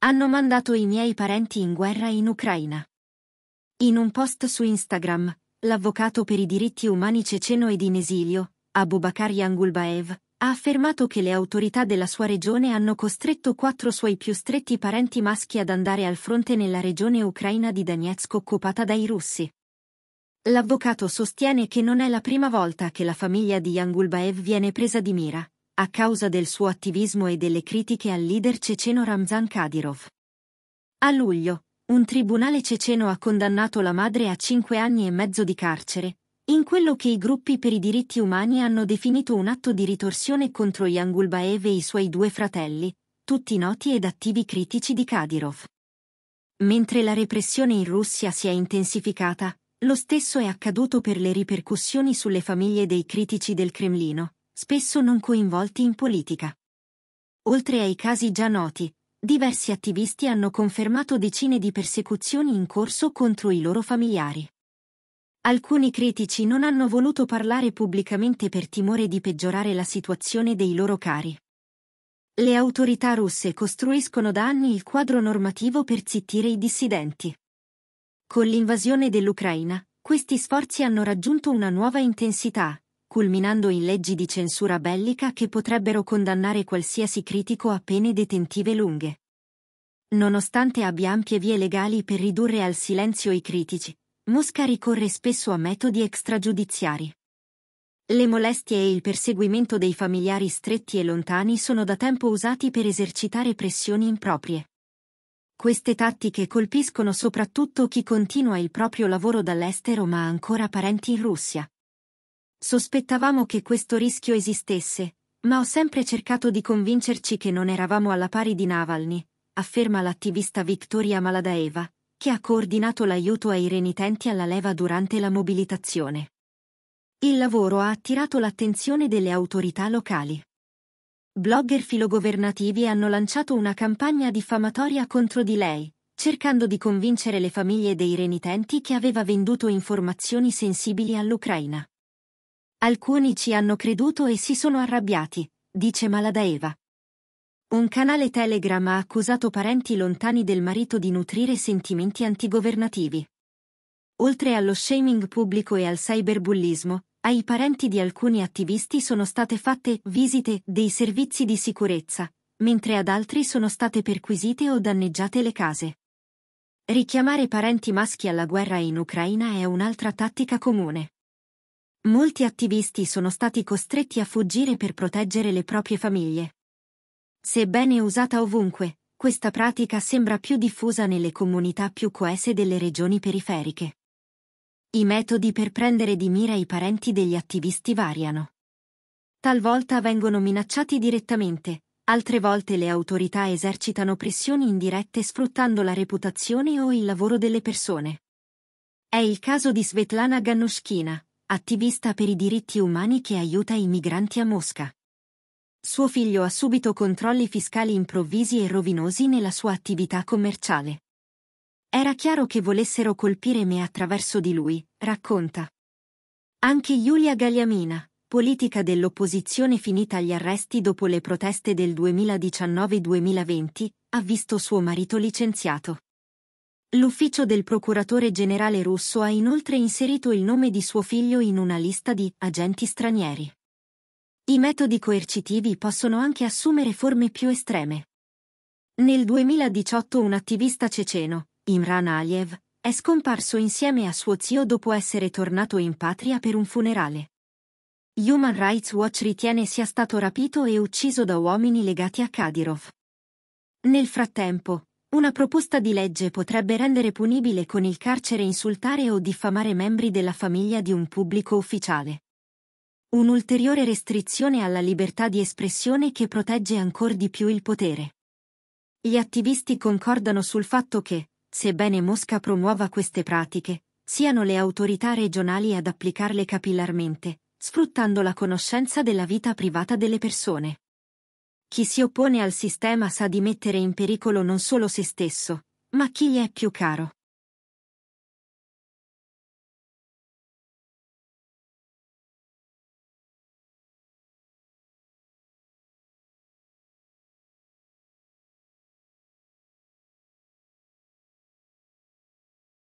Hanno mandato i miei parenti in guerra in Ucraina. In un post su Instagram, l'avvocato per i diritti umani ceceno ed in esilio, Abubakar Yangulbaev, ha affermato che le autorità della sua regione hanno costretto quattro suoi più stretti parenti maschi ad andare al fronte nella regione ucraina di Donetsk occupata dai russi. L'avvocato sostiene che non è la prima volta che la famiglia di Yangulbaev viene presa di mira, a causa del suo attivismo e delle critiche al leader ceceno Ramzan Kadyrov. A luglio, un tribunale ceceno ha condannato la madre a cinque anni e mezzo di carcere, in quello che i gruppi per i diritti umani hanno definito un atto di ritorsione contro Yangulbaev e i suoi due fratelli, tutti noti ed attivi critici di Kadyrov. Mentre la repressione in Russia si è intensificata, lo stesso è accaduto per le ripercussioni sulle famiglie dei critici del Cremlino, spesso non coinvolti in politica. Oltre ai casi già noti, diversi attivisti hanno confermato decine di persecuzioni in corso contro i loro familiari. Alcuni critici non hanno voluto parlare pubblicamente per timore di peggiorare la situazione dei loro cari. Le autorità russe costruiscono da anni il quadro normativo per zittire i dissidenti. Con l'invasione dell'Ucraina, questi sforzi hanno raggiunto una nuova intensità, culminando in leggi di censura bellica che potrebbero condannare qualsiasi critico a pene detentive lunghe. Nonostante abbia ampie vie legali per ridurre al silenzio i critici, Mosca ricorre spesso a metodi extragiudiziari. Le molestie e il perseguimento dei familiari stretti e lontani sono da tempo usati per esercitare pressioni improprie. Queste tattiche colpiscono soprattutto chi continua il proprio lavoro dall'estero ma ha ancora parenti in Russia. Sospettavamo che questo rischio esistesse, ma ho sempre cercato di convincerci che non eravamo alla pari di Navalny, afferma l'attivista Victoria Maladaeva, che ha coordinato l'aiuto ai renitenti alla leva durante la mobilitazione. Il lavoro ha attirato l'attenzione delle autorità locali. Blogger filogovernativi hanno lanciato una campagna diffamatoria contro di lei, cercando di convincere le famiglie dei renitenti che aveva venduto informazioni sensibili all'Ucraina. Alcuni ci hanno creduto e si sono arrabbiati, dice Maladaeva. Un canale Telegram ha accusato parenti lontani del marito di nutrire sentimenti antigovernativi. Oltre allo shaming pubblico e al cyberbullismo, ai parenti di alcuni attivisti sono state fatte visite dei servizi di sicurezza, mentre ad altri sono state perquisite o danneggiate le case. Richiamare parenti maschi alla guerra in Ucraina è un'altra tattica comune. Molti attivisti sono stati costretti a fuggire per proteggere le proprie famiglie. Sebbene usata ovunque, questa pratica sembra più diffusa nelle comunità più coese delle regioni periferiche. I metodi per prendere di mira i parenti degli attivisti variano. Talvolta vengono minacciati direttamente, altre volte le autorità esercitano pressioni indirette sfruttando la reputazione o il lavoro delle persone. È il caso di Svetlana Ganushkina, attivista per i diritti umani che aiuta i migranti a Mosca. Suo figlio ha subito controlli fiscali improvvisi e rovinosi nella sua attività commerciale. Era chiaro che volessero colpire me attraverso di lui, racconta. Anche Giulia Gagliamina, politica dell'opposizione finita agli arresti dopo le proteste del 2019-2020, ha visto suo marito licenziato. L'ufficio del procuratore generale russo ha inoltre inserito il nome di suo figlio in una lista di agenti stranieri. I metodi coercitivi possono anche assumere forme più estreme. Nel 2018 un attivista ceceno, Imran Aliyev, è scomparso insieme a suo zio dopo essere tornato in patria per un funerale. Human Rights Watch ritiene sia stato rapito e ucciso da uomini legati a Kadyrov. Nel frattempo, una proposta di legge potrebbe rendere punibile con il carcere insultare o diffamare membri della famiglia di un pubblico ufficiale. Un'ulteriore restrizione alla libertà di espressione che protegge ancor di più il potere. Gli attivisti concordano sul fatto che, sebbene Mosca promuova queste pratiche, siano le autorità regionali ad applicarle capillarmente, sfruttando la conoscenza della vita privata delle persone. Chi si oppone al sistema sa di mettere in pericolo non solo se stesso, ma chi gli è più caro.